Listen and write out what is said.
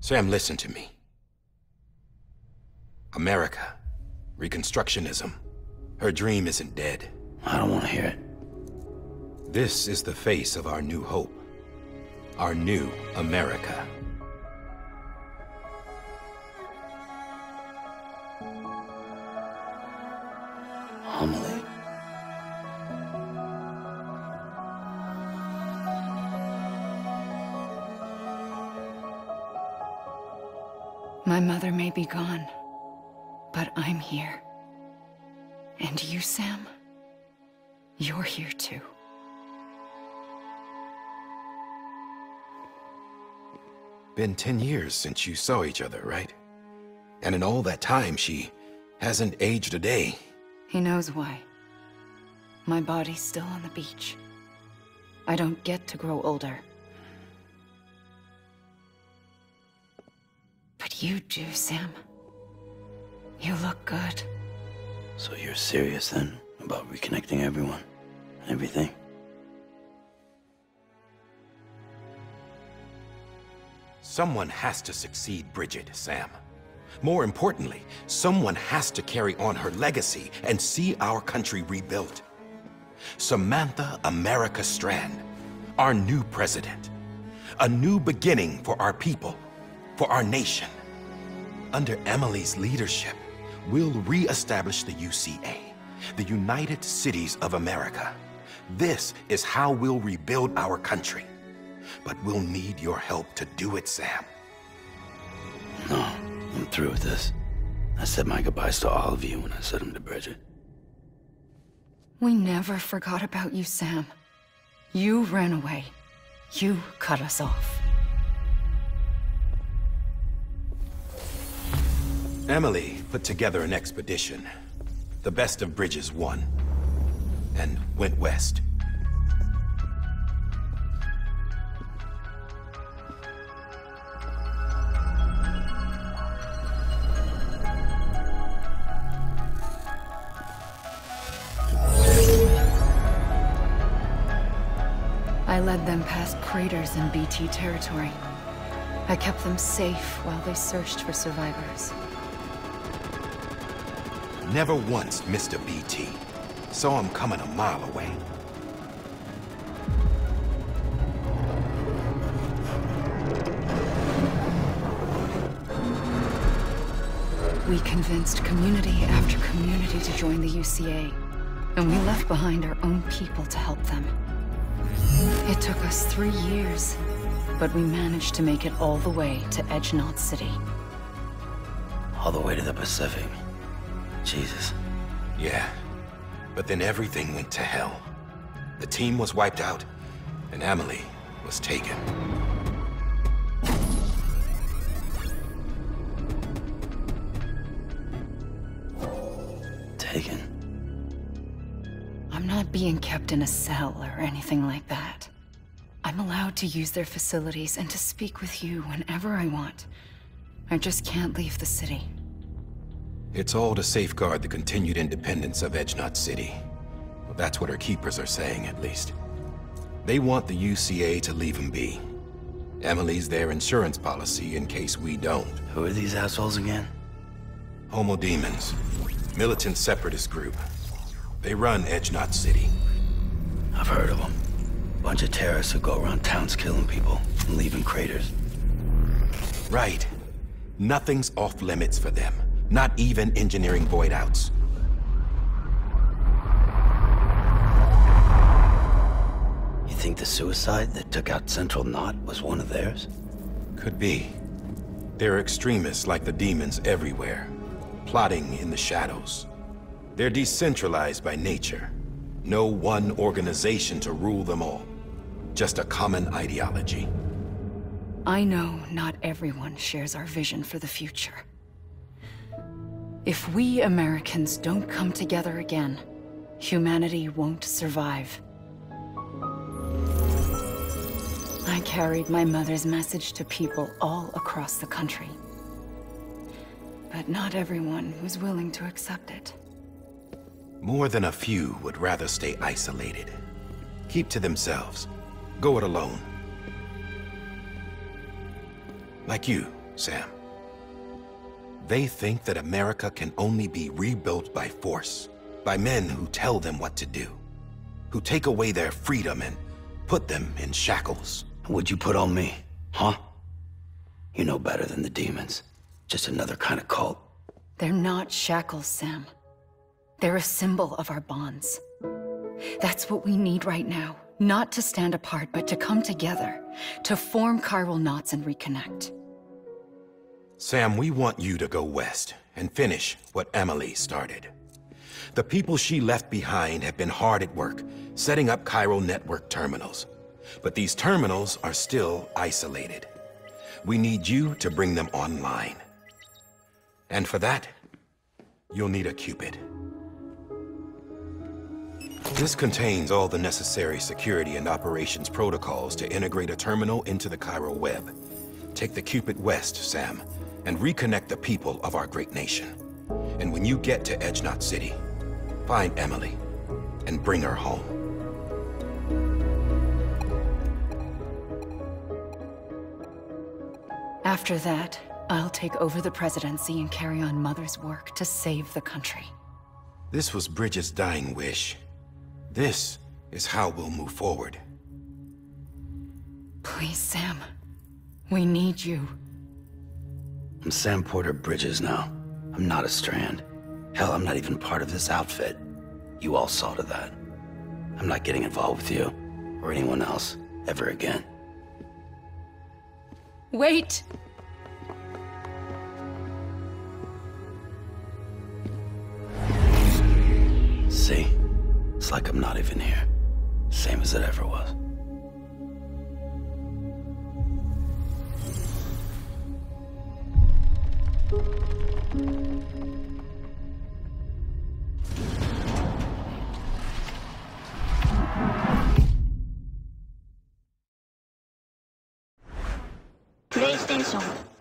Sam, listen to me. America. Reconstructionism. Her dream isn't dead. I don't want to hear it. This is the face of our new hope. Our new America. My mother may be gone, but I'm here. And you, Sam? You're here too. Been ten years since you saw each other, right? And in all that time, she hasn't aged a day. He knows why. My body's still on the beach. I don't get to grow older. You do, Sam. You look good. So you're serious then about reconnecting everyone and everything? Someone has to succeed Bridget, Sam. More importantly, someone has to carry on her legacy and see our country rebuilt. Samantha America Strand, our new president. A new beginning for our people, for our nation. Under Amelie's leadership, we'll re-establish the UCA, the United Cities of America. This is how we'll rebuild our country. But we'll need your help to do it, Sam. No, I'm through with this. I said my goodbyes to all of you when I said them to Bridget. We never forgot about you, Sam. You ran away. You cut us off. Amelie put together an expedition. The best of Bridges One. And went west. I led them past craters in BT territory. I kept them safe while they searched for survivors. Never once missed a BT. Saw him coming a mile away. We convinced community after community to join the UCA, and we left behind our own people to help them. It took us three years, but we managed to make it all the way to Edge Knot City. All the way to the Pacific. Jesus. Yeah. But then everything went to hell. The team was wiped out, and Amelie was taken. Taken. I'm not being kept in a cell or anything like that. I'm allowed to use their facilities and to speak with you whenever I want. I just can't leave the city. It's all to safeguard the continued independence of Edge City. Well, that's what her keepers are saying, at least. They want the UCA to leave him be. Amelie's their insurance policy in case we don't. Who are these assholes again? Homo Demens. Militant separatist group. They run Edge Knot City. I've heard of them. Bunch of terrorists who go around towns killing people and leaving craters. Right. Nothing's off limits for them. Not even engineering void outs. You think the suicide that took out Central Knot was one of theirs? Could be. There are extremists like the demens everywhere, plotting in the shadows. They're decentralized by nature. No one organization to rule them all. Just a common ideology. I know not everyone shares our vision for the future. If we Americans don't come together again, humanity won't survive. I carried my mother's message to people all across the country. But not everyone was willing to accept it. More than a few would rather stay isolated. Keep to themselves. Go it alone. Like you, Sam. They think that America can only be rebuilt by force, by men who tell them what to do, who take away their freedom and put them in shackles. What'd you put on me, huh? You know better than the demens. Just another kind of cult. They're not shackles, Sam. They're a symbol of our bonds. That's what we need right now. Not to stand apart, but to come together. To form chiral knots and reconnect. Sam, we want you to go west and finish what Amelie started. The people she left behind have been hard at work, setting up chiral network terminals. But these terminals are still isolated. We need you to bring them online. And for that, you'll need a Q-pid. This contains all the necessary security and operations protocols to integrate a terminal into the chiral web. Take the Q-pid west, Sam, and reconnect the people of our great nation. And when you get to Edge Knot City, find Amelie and bring her home. After that, I'll take over the presidency and carry on Mother's work to save the country. This was Bridget's dying wish. This is how we'll move forward. Please, Sam. We need you. I'm Sam Porter Bridges now. I'm not a Strand. Hell, I'm not even part of this outfit. You all saw to that. I'm not getting involved with you, or anyone else, ever again. Wait! See? It's like I'm not even here. Same as it ever was. プレイステーション